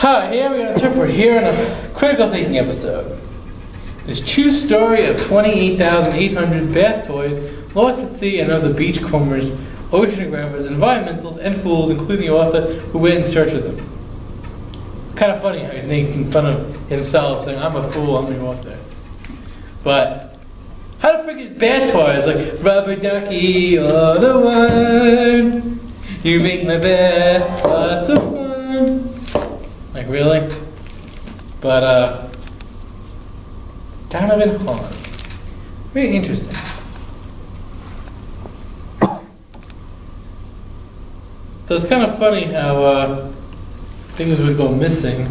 Hi, here we are, Interpret here in a critical thinking episode. This true story of 28,800 bath toys lost at sea and other beachcombers, oceanographers, environmentalists, and fools, including the author who went in search of them. Kind of funny how he's making fun of himself, saying, I'm a fool, I'm the author. But, how to forget bad toys like Rubber Ducky, you're the one. You make my bed lots of. Like, really? But, uh, Donovan Hohn. Very interesting. So it's kind of funny how uh, things would go missing.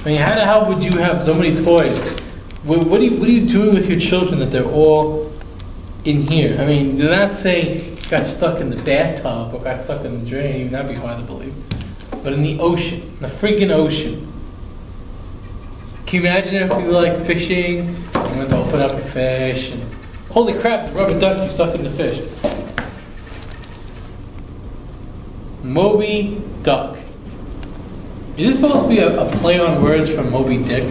I mean, how the hell would you have so many toys? What, what, are you, what are you doing with your children that they're all in here? I mean, they're not saying got stuck in the bathtub or got stuck in the drain. That'd be hard to believe. But in the ocean, in the freaking ocean. Can you imagine if we were like fishing and went to open up a fish and holy crap, the rubber duck you stuck in the fish. Moby Duck. Is this supposed to be a, a play on words from Moby Dick?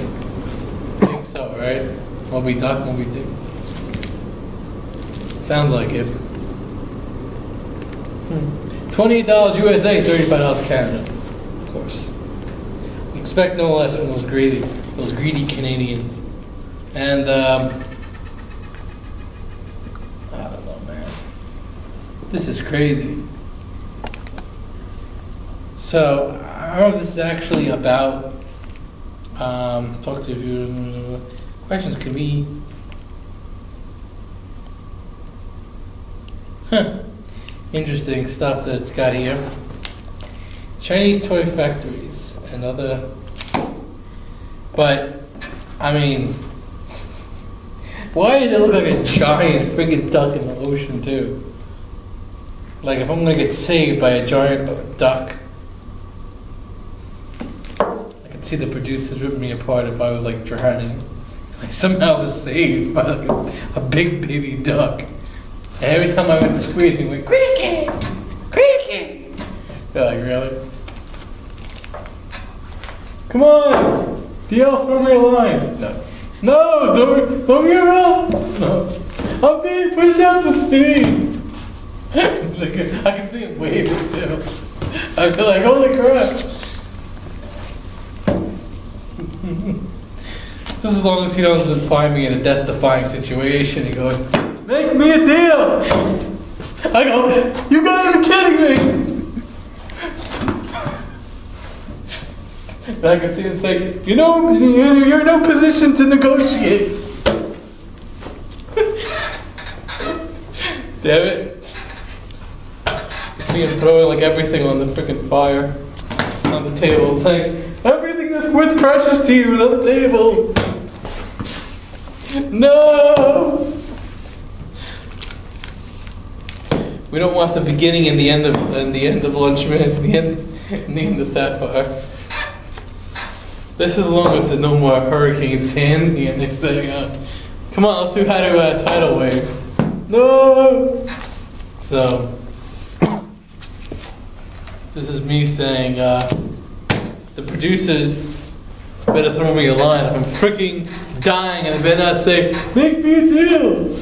I think so, right? Moby Duck, Moby Dick. Sounds like it. Hmm. $28 USA, $35 Canada. Course. Expect no less from those greedy, those greedy Canadians. And um, I don't know, man. This is crazy. So I don't know if this is actually about um, talk to you. Questions can be. Huh. Interesting stuff that it's got here. Chinese toy factories and other. But, I mean, why does it look like a giant freaking duck in the ocean, too? Like, if I'm gonna get saved by a giant duck, I could see the producers ripping me apart if I was like drowning. Like, somehow I was saved by like a, a big baby duck. And every time I went to squeeze, he went, cricket, cricket. You're like, really? Come on, DL, throw me a line. No. No! Don't, throw me a rope. No. I'm being pushed out the steam! I can see him waving too. I was like, holy crap. As long as he doesn't find me in a death-defying situation, he goes, Make me a deal! I go, you gotta be kidding me! And I can see him say, you know, you're in no position to negotiate. Damn it. I see him throwing like everything on the freaking fire, on the table, saying, everything that's worth precious to you is on the table. No! We don't want the beginning and the end of and the end of Lunchman, the end and the end of Sapphire. This is long as there's no more Hurricane Sandy and they say, uh, come on, let's do how to uh, tidal wave. No. So this is me saying, uh, the producers better throw me a line. I'm freaking dying, and I better not say, make me a deal.